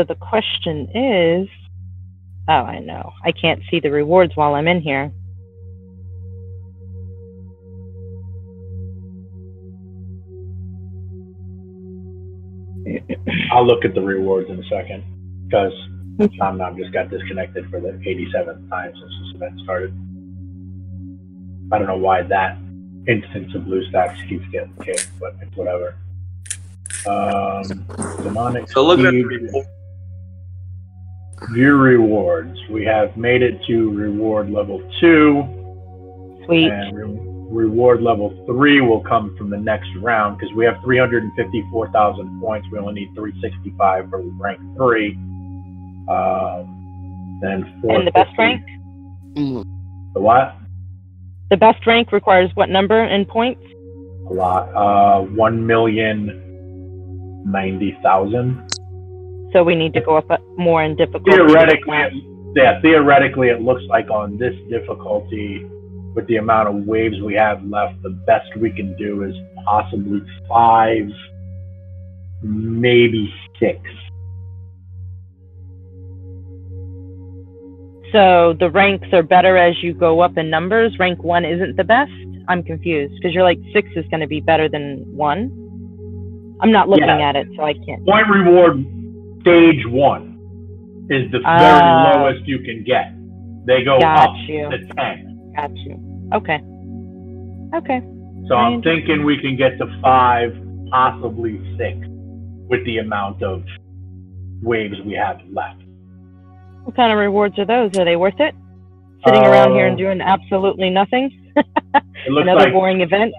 So the question is, oh, I know. I can't see the rewards while I'm in here. I'll look at the rewards in a second because Tom Nom just got disconnected for the 87th time since this event started. I don't know why that instance of BlueStacks keeps getting kicked, but it's whatever. Um, demonic So looking at the Steed, report, view rewards. We have made it to reward level two. Sweet. And re- reward level three will come from the next round because we have 354,000 points. We only need 365 for rank three. Um, then four. And the best rank? The what? The best rank requires what number in points? A lot. Uh, one million ninety thousand. So we need to go up uh, more in difficulty. Theoretically, it- yeah. Theoretically, it looks like on this difficulty, with the amount of waves we have left, the best we can do is possibly five, maybe six. So the ranks are better as you go up in numbers. Rank one isn't the best. I'm confused because you're like six is going to be better than one. I'm not looking Yeah. at it, so I can't. Point reward stage one is the very Ah. lowest you can get. They go up you. to ten. Got you. Okay. Okay. So I I'm thinking we can get to five, possibly six, with the amount of waves we have left. What kind of rewards are those? Are they worth it? Sitting around here and Uh, doing absolutely nothing? It looks Another like boring event?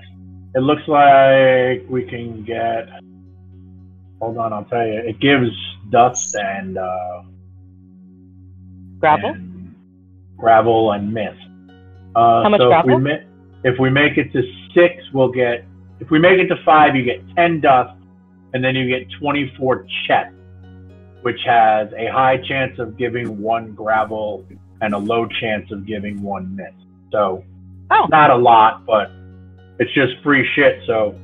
it looks like we can get. Hold on, I'll tell you. It gives dust and uh, Gravel? and gravel and mist. Uh, How much so If gravel? we, ma- if we make it to six, we'll get. If we make it to five, you get ten dust, and then you get twenty-four chests, which has a high chance of giving one gravel and a low chance of giving one mist. So Oh, not a lot, but it's just free shit. So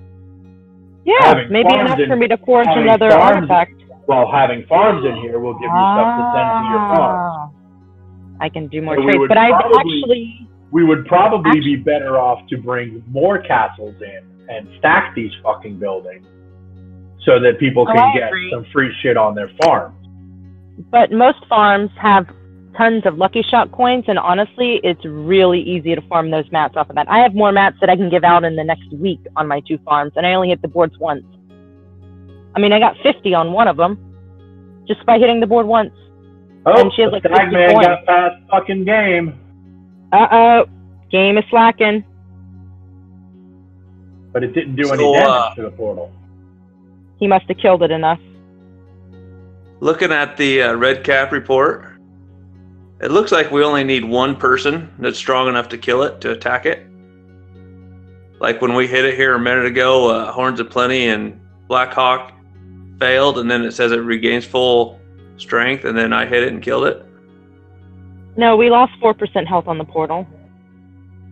yeah. having Maybe enough in- for me to forge another farms- artifact. while having farms in here, will give you stuff to send to your farm. Ah. I can do more So trades. But I've actually. We would probably Actu- be better off to bring more castles in and stack these fucking buildings so that people Oh, can I get some free shit on their farms. But most farms have tons of Lucky Shot coins, and honestly, it's really easy to farm those mats off of that. I have more mats that I can give out in the next week on my two farms, and I only hit the boards once. I mean, I got 50 on one of them just by hitting the board once. Oh, And she has the like stag 50 man got past fucking game, Uh oh, game is slacking. but it didn't do any damage uh, to the portal. He must have killed it enough. looking at the uh, red cap report, it looks like we only need one person that's strong enough to kill it to attack it. Like when we hit it here a minute ago, uh, Horns of Plenty and Black Hawk failed, and then it says it regains full strength, and then I hit it and killed it. No, we lost 4% health on the portal.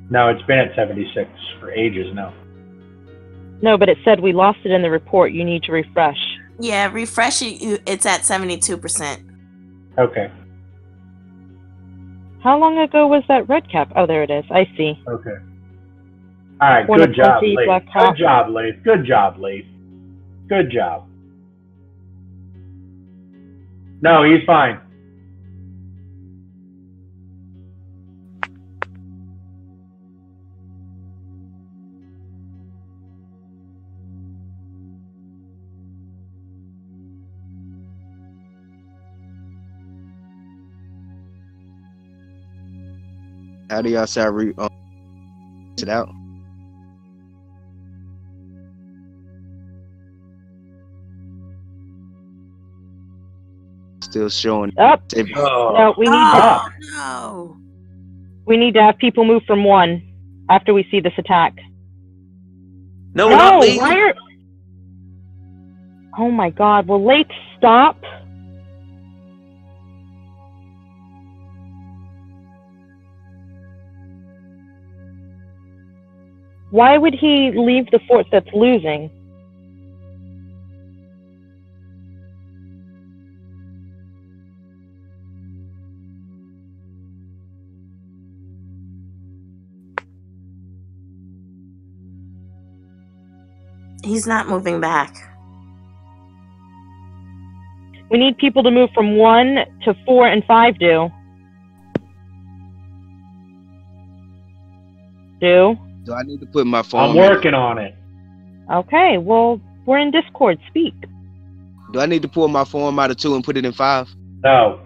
No, it's been at 76 for ages now. No, but it said we lost it in the report. You need to refresh. Yeah, refresh it. It's at seventy two percent. Okay, How long ago was that red cap? Oh, there it is. I see. okay. All right, good job, twenty, Leif. Black Hawk. Good job, Leif. Good job, Leif. Good job. No, he's fine. How do y'all say re um, it out? Still showing. Up. Oh, No, we need to Ah. no. we need to have people move from one after we see this attack. No, no, not Lee. why are? Oh my God! Will Lake stop? Why would he leave the force that's losing? He's not moving back. We need people to move from one to four and five do. Do. Do I need to put my phone? I'm working on it. okay. Well, we're in Discord. Speak. Do I need to pull my form out of two and put it in five? No,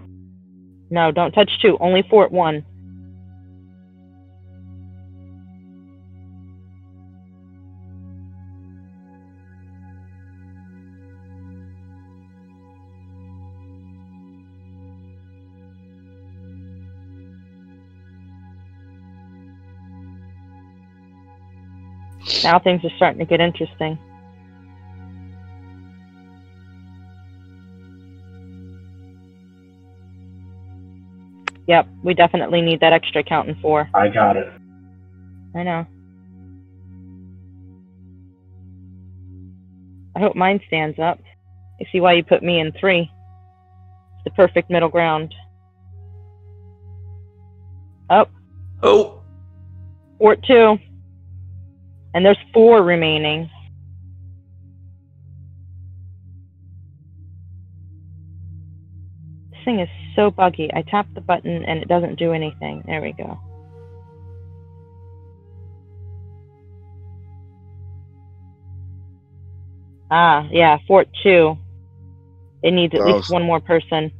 No, don't touch two. Only fort one. Now things are starting to get interesting. Yep, we definitely need that extra count in four. I got it. I know. I hope mine stands up. I see why you put me in three. It's the perfect middle ground. Up, Oh, fort two. And there's four remaining. This thing is so buggy. I tap the button and it doesn't do anything. There we go. Ah, yeah, Fort 2. It needs at least one more person.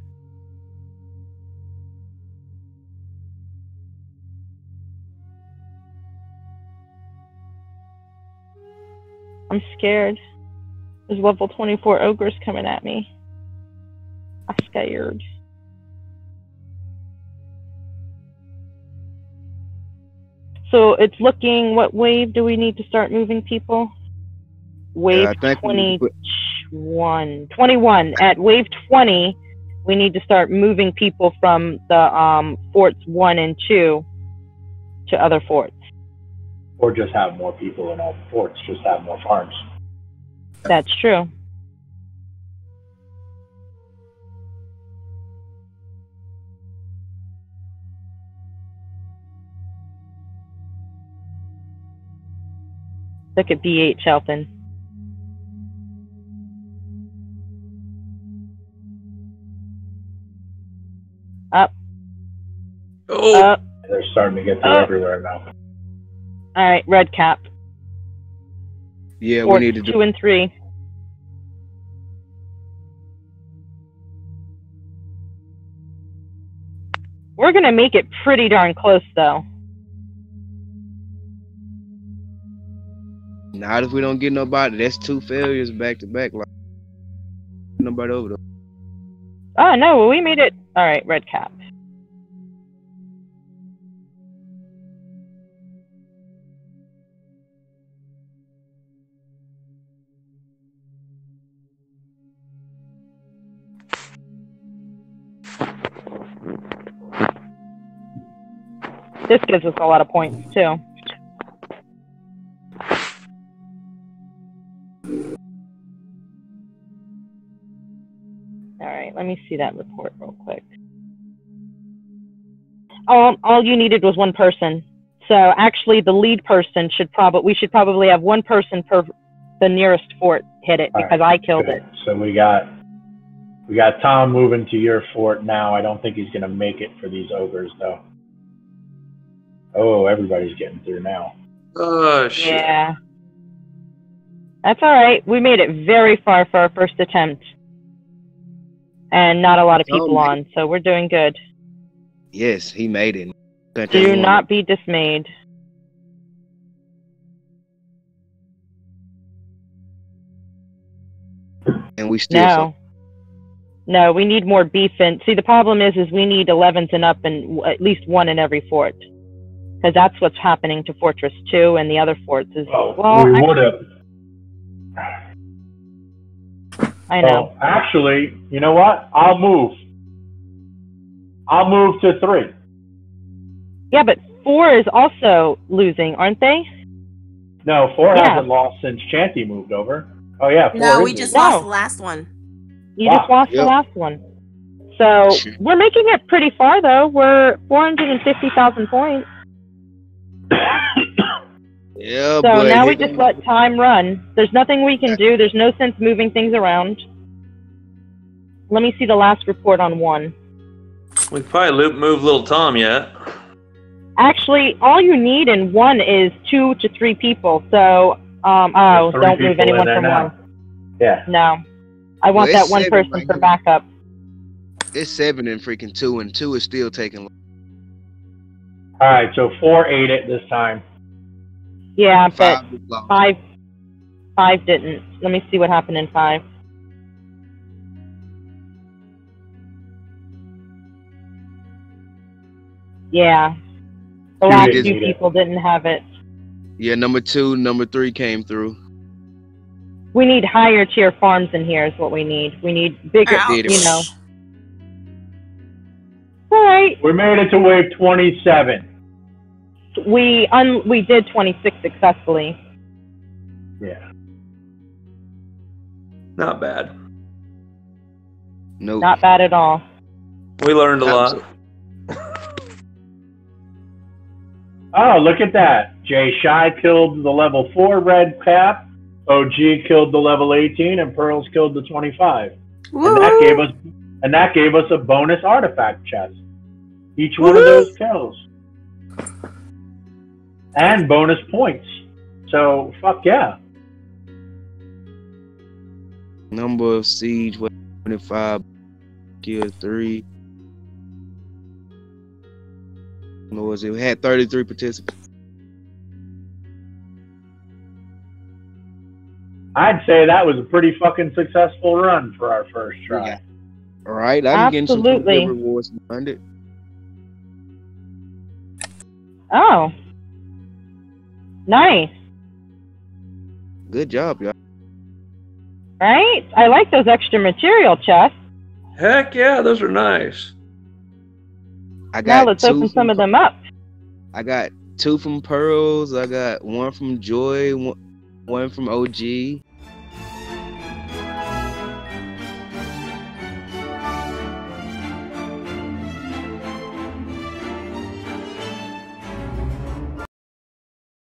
I'm scared. There's level 24 ogres coming at me. I'm scared. So it's looking, what wave do we need to start moving people? Wave I think we need to put- 21. 21. At wave 20, we need to start moving people from the um, forts 1 and 2 to other forts. Or just have more people in all ports, Just have more farms. That's true. Look at BH helping. Up, oh, up. They're starting to get through Oh. everywhere now. All right, red cap. Yeah, we need to do. two and three. We're gonna make it pretty darn close, though. Not if we don't get nobody. That's two failures back to back. Like nobody over there. Oh no, we made it. All right, red cap. This gives us a lot of points too. All right, let me see that report real quick. All, all you needed was one person. So actually, the lead person should probably we should probably have one person per the nearest fort hit it All right, because I killed Good. it. So we got we got Tom moving to your fort now. I don't think he's gonna make it for these ogres though. Oh, everybody's getting through now. oh shit. Yeah, that's all right. We made it very far for our first attempt, and not a lot of Oh, people man. on, so we're doing good. Yes, he made it. Country Do not be dismayed. And we still. No. No, we need more beef in. See, the problem is, is we need 11s and up and w- at least one in every fort. Because that's what's happening to Fortress 2 and the other forts is, Oh, well, we I, would have. I know. Oh, actually, you know what? I'll move. I'll move to three. Yeah, but 4 is also losing, aren't they? No, four Yeah. hasn't lost since Chanty moved over. Oh yeah, four No, we just losing. No. lost the last one. You Wow. just lost the last one. So we're making it pretty far, though. We're 450,000 points. Yeah, So but now we here just let time run. There's nothing we can do. There's no sense moving things around. Let me see the last report on one. We could probably loop move little Tom yet. Actually, all you need in one is two to three people. So, um, oh, Three don't move anyone from now. one. Yeah. No, I want Well, that one seven person for backup. it's seven and freaking two, and two is still taking. Long. All right, so four ate it this time. Yeah, but Five is five, five didn't. Let me see what happened in five. Yeah, the Two last didn't few it. people didn't have it. Yeah, number two, number three came through. We need higher tier farms in here. Is what we need. We need bigger. Ouch. You know. All right. We made it to wave 27. We un we did 26 successfully. Yeah. Not bad. Nope. Not bad at all. We learned a lot. Oh, look at that. Jay Shy killed the level 4 red cap. OG killed the level 18 and Purls killed the 25. Woo! And that gave us and that gave us a bonus artifact chest. Each one of those kills. And bonus points. So fuck yeah. Number of siege was 25, kill three. What was it? We had 33 participants. I'd say that was a pretty fucking successful run for our first try. Yeah. All right, I'm getting some good Absolutely. rewards behind it. Oh, nice. Good job, y'all. Right? I like those extra material chests. Heck yeah, those are nice. I got Now got let's two open some from- of them up. I got two from Purls. I got one from Joy. One, one from OG.